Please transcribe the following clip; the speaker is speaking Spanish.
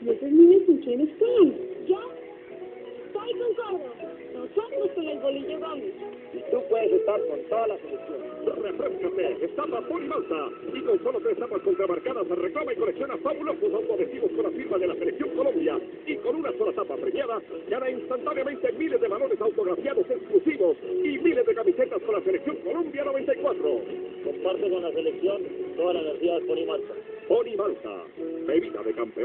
¿Y esos niños con quién están? Yo estoy con Córdoba. Nosotros con el bolillo Gómez. Y tú puedes estar con toda la selección. Refrescate, estapa Pony Malta. Y con solo tres tapas contramarcadas reclama y colecciona fabulosos autoadhesivos con la firma de la Selección Colombia. Y con una sola tapa premiada, gana instantáneamente miles de balones autografiados exclusivos y miles de camisetas con la Selección Colombia 94. Comparte con la selección toda la energía de Pony Malta. Pony Malta, bebida de campeón.